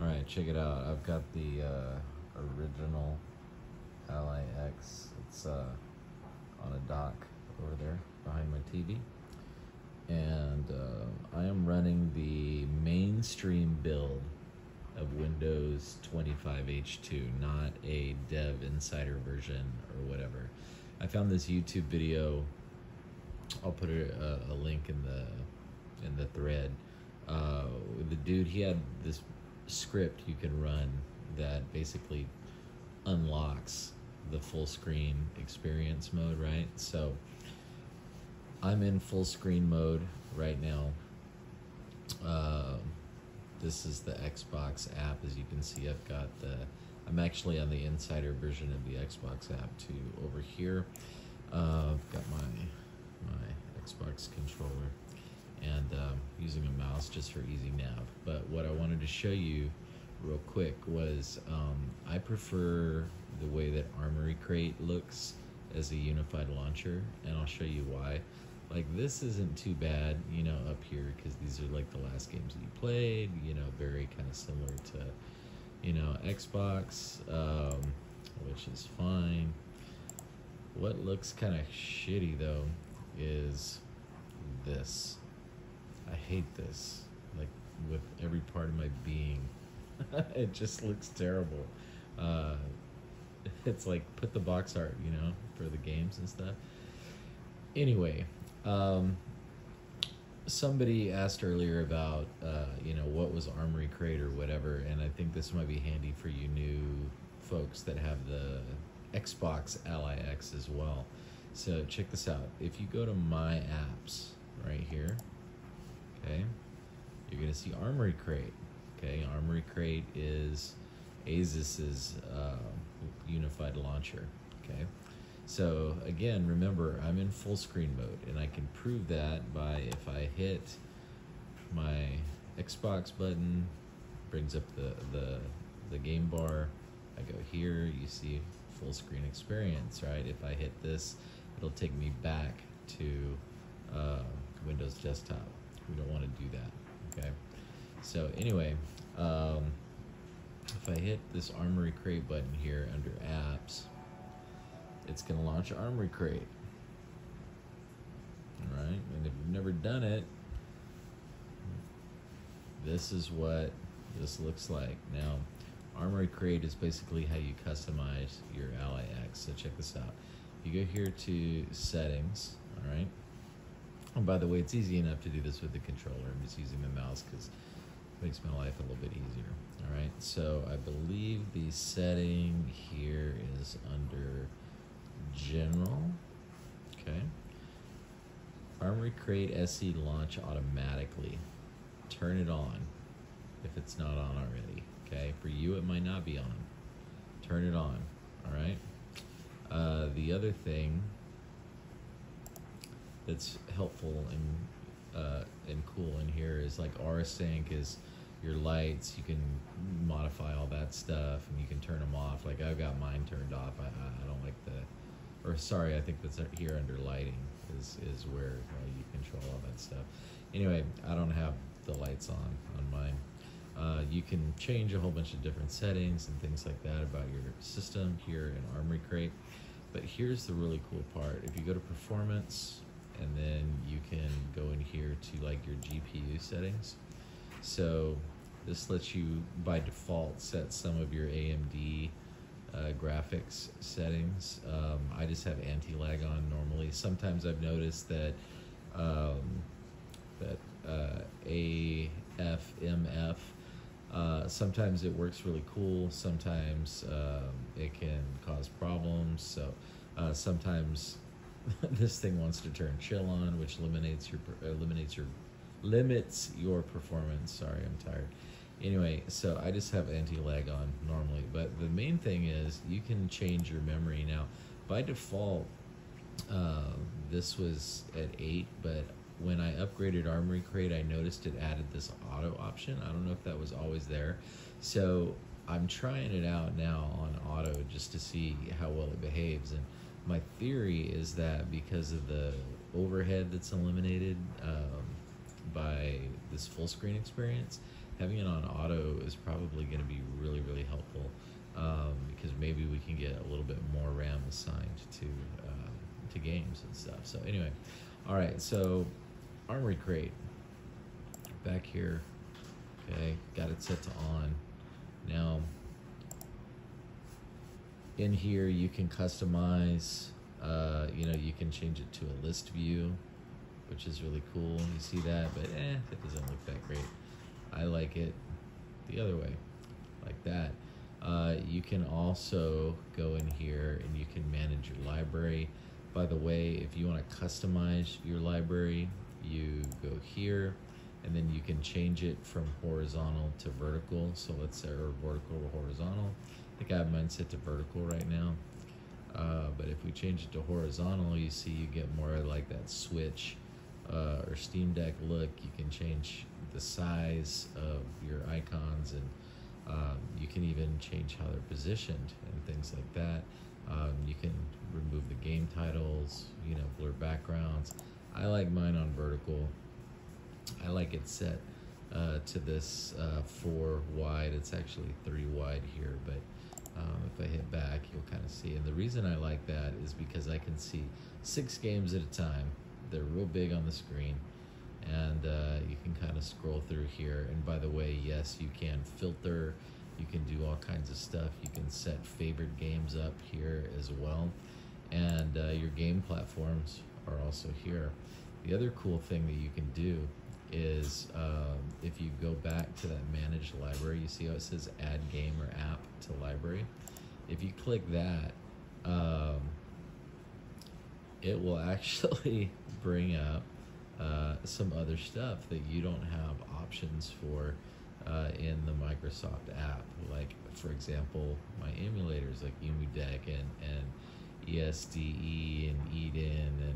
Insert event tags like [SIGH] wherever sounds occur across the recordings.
All right, check it out. I've got the uh, original Ally X. It's uh, on a dock over there behind my TV. And uh, I am running the mainstream build of Windows 25H2, not a dev insider version or whatever. I found this YouTube video. I'll put a, a, link in the in the thread. Uh, the dude, he had this script you can run that basically unlocks the full screen experience mode, right? So I'm in full screen mode right now. Uh, this is the Xbox app. As you can see, I've got the, I'm actually on the insider version of the Xbox app too over here. Uh, I've got my, my Xbox controller and um, using a mouse just for easy nav. But what I wanted to show you real quick was um, I prefer the way that Armoury Crate looks as a unified launcher, and I'll show you why. Like this isn't too bad, you know, up here because these are like the last games that you played, you know, very kind of similar to, you know, Xbox, um, which is fine. What looks kind of shitty though is this. I hate this, like with every part of my being. [LAUGHS] it just looks terrible. Uh, it's like put the box art, you know, for the games and stuff. Anyway, um, somebody asked earlier about, uh, you know, what was Armoury Crate or whatever, and I think this might be handy for you new folks that have the Xbox Ally X as well. So check this out. If you go to My Apps right here, gonna see Armoury Crate. Okay, Armoury Crate is Asus's uh, unified launcher. Okay, so again, remember I'm in full screen mode, and I can prove that by if I hit my Xbox button, brings up the the the game bar. I go here, you see full screen experience, right? If I hit this, it'll take me back to uh, Windows Desktop. We don't want to do that, okay? So anyway, um, if I hit this Armoury Crate button here under Apps, it's going to launch Armoury Crate. All right, and if you've never done it, this is what this looks like. Now, Armoury Crate is basically how you customize your Ally X. So check this out. You go here to Settings, all right? And by the way, it's easy enough to do this with the controller. I'm just using the mouse because makes my life a little bit easier. All right, so I believe the setting here is under General. Okay. Armoury Crate SE launch automatically. Turn it on if it's not on already. Okay, for you it might not be on. Turn it on. All right. Uh, the other thing that's helpful and uh, and cool in here is like Aura Sync is your lights you can modify all that stuff and you can turn them off. Like i've got mine turned off. I, I don't like the or sorry i think that's here under lighting is is where uh, you control all that stuff. Anyway i don't have the lights on on mine. Uh, you can change a whole bunch of different settings and things like that about your system here in armoury crate. But here's the really cool part. If you go to performance and then you can go in here to like your GPU settings. So this lets you by default set some of your AMD uh, graphics settings. Um, I just have anti-lag on normally. Sometimes I've noticed that um, that uh, AFMF uh, sometimes it works really cool. Sometimes um, it can cause problems. So uh, sometimes [LAUGHS] this thing wants to turn chill on, which eliminates your eliminates your limits your performance. Sorry, I'm tired. Anyway, so I just have anti-lag on normally, but the main thing is you can change your memory now. By default, uh, this was at eight, but when I upgraded Armoury Crate, I noticed it added this auto option. I don't know if that was always there, so I'm trying it out now on auto just to see how well it behaves and my theory is that because of the overhead that's eliminated um, by this full screen experience, having it on auto is probably going to be really, really helpful um, because maybe we can get a little bit more RAM assigned to um, to games and stuff. So anyway, all right. So Armory Crate back here. Okay, got it set to on. Now in here you can customize. Uh, you know, you can change it to a list view, which is really cool. You see that, but eh, it doesn't look that great. I like it the other way, like that. Uh, you can also go in here and you can manage your library. By the way, if you want to customize your library, you go here and then you can change it from horizontal to vertical. So let's say or vertical to horizontal. Think I have mine set to vertical right now. Uh, but if we change it to horizontal, you see you get more like that switch uh, or Steam Deck look. You can change the size of your icons and um, you can even change how they're positioned and things like that. Um, you can remove the game titles, you know, blur backgrounds. I like mine on vertical. I like it set uh, to this uh, four wide. It's actually three wide here, but um, if I hit back, you'll kind of see. And the reason I like that is because I can see six games at a time. They're real big on the screen and uh, you can kind of scroll through here and by the way yes you can filter you can do all kinds of stuff you can set favorite games up here as well and uh, your game platforms are also here the other cool thing that you can do is um, if you go back to that managed library you see how it says add game or app to library if you click that um, it will actually [LAUGHS] bring up uh, some other stuff that you don't have options for uh, in the Microsoft app. Like, for example, my emulators like EmuDeck and, and ESDE and Eden and,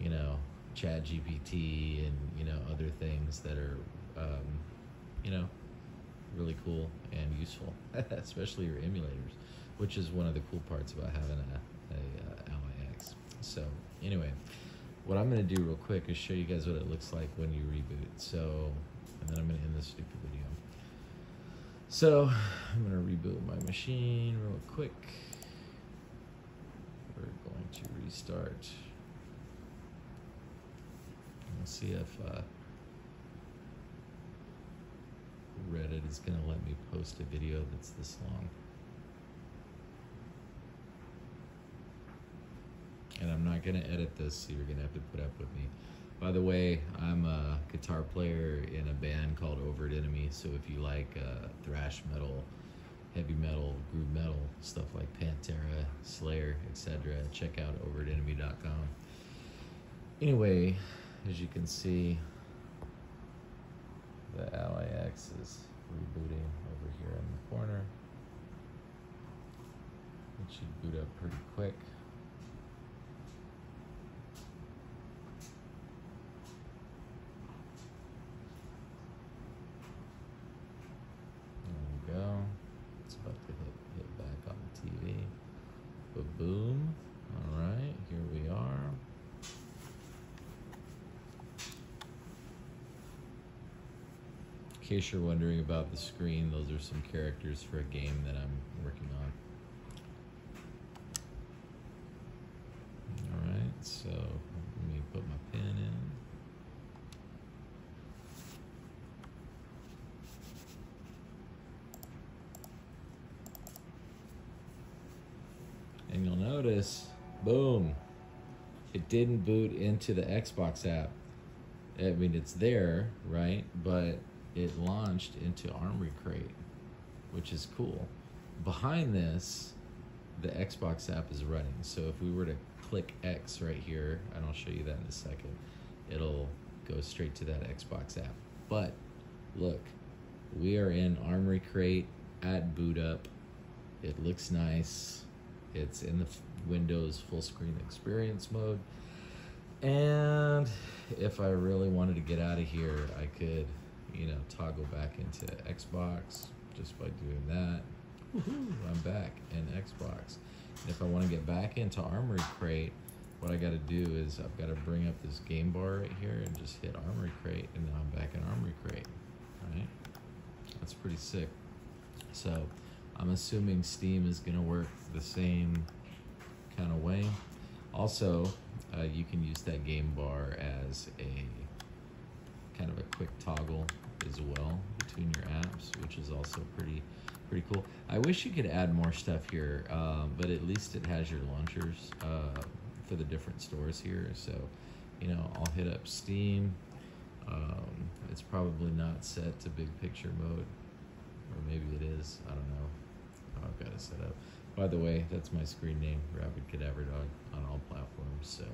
you know, ChatGPT and, you know, other things that are, um, you know, really cool and useful, [LAUGHS] especially your emulators, which is one of the cool parts about having a, a, a Ally X. So, anyway what I'm going to do real quick is show you guys what it looks like when you reboot. So, and then I'm going to end this stupid video. So, I'm going to reboot my machine real quick. We're going to restart. Let's see if uh, Reddit is going to let me post a video that's this long. and I'm not gonna edit this, so you're gonna have to put up with me. By the way, I'm a guitar player in a band called Overt Enemy, so if you like uh, thrash metal, heavy metal, groove metal, stuff like Pantera, Slayer, etc., check out overtenemy.com. Anyway, as you can see, the Ally X is rebooting over here in the corner. It should boot up pretty quick. boom. All right, here we are. In case you're wondering about the screen, those are some characters for a game that I'm working on. All right, so let me put my pen in. and you'll notice, boom, it didn't boot into the Xbox app. I mean, it's there, right? But it launched into Armory Crate, which is cool. Behind this, the Xbox app is running. So if we were to click X right here, and I'll show you that in a second, it'll go straight to that Xbox app. But look, we are in Armory Crate at boot up. It looks nice. It's in the Windows full screen experience mode. And if I really wanted to get out of here, I could, you know, toggle back into Xbox just by doing that. I'm back in Xbox. And if I want to get back into Armory Crate, what I got to do is I've got to bring up this game bar right here and just hit Armory Crate, and now I'm back in Armory Crate. Right? That's pretty sick. So I'm assuming Steam is going to work the same kind of way. Also, uh, you can use that game bar as a quick toggle as well between your apps, which is also pretty pretty cool. I wish you could add more stuff here, um, but at least it has your launchers uh, for the different stores here. So, you know, I'll hit up Steam. Um, it's probably not set to big picture mode, or maybe it is. I don't know. I've got it set up. By the way, that's my screen name, Rabid Cadaver Dog, on all platforms. So,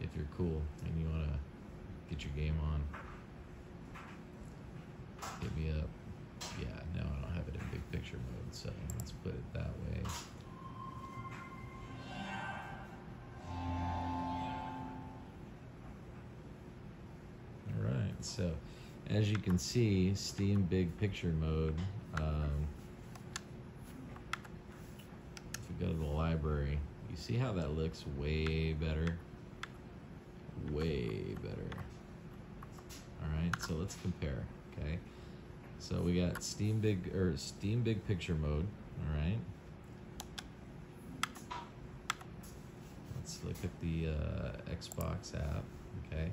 if you're cool and you want to get your game on, hit me up. Yeah, no, I don't have it in big picture mode, so let's put it that way. All right, so as you can see, Steam Big Picture mode. Um, if we go to the library, you see how that looks way better? Way better. All right, so let's compare, okay? So we got Steam Big or Steam Big Picture mode. All right. Let's look at the uh, Xbox app. Okay,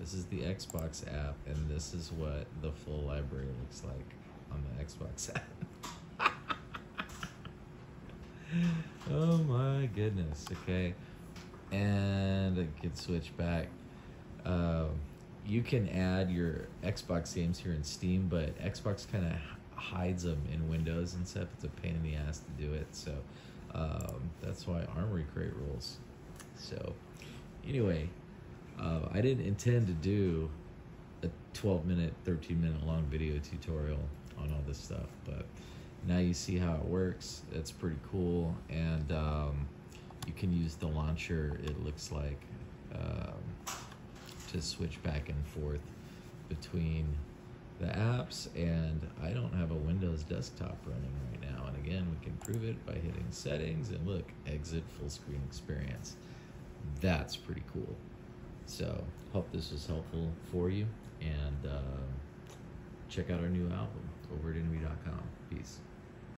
this is the Xbox app, and this is what the full library looks like on the Xbox [LAUGHS] app. oh my goodness. Okay, and I could switch back. Um, you can add your Xbox games here in Steam, but Xbox kind of hides them in Windows and stuff. It's a pain in the ass to do it, so um, that's why Armory Crate rules. So, anyway, uh, I didn't intend to do a 12 minute, 13 minute long video tutorial on all this stuff, but now you see how it works. It's pretty cool, and um, you can use the launcher. It looks like. Um, to switch back and forth between the apps and I don't have a Windows desktop running right now. And again we can prove it by hitting settings and look exit full screen experience. That's pretty cool. So hope this was helpful for you and uh, check out our new album over at envy.com peace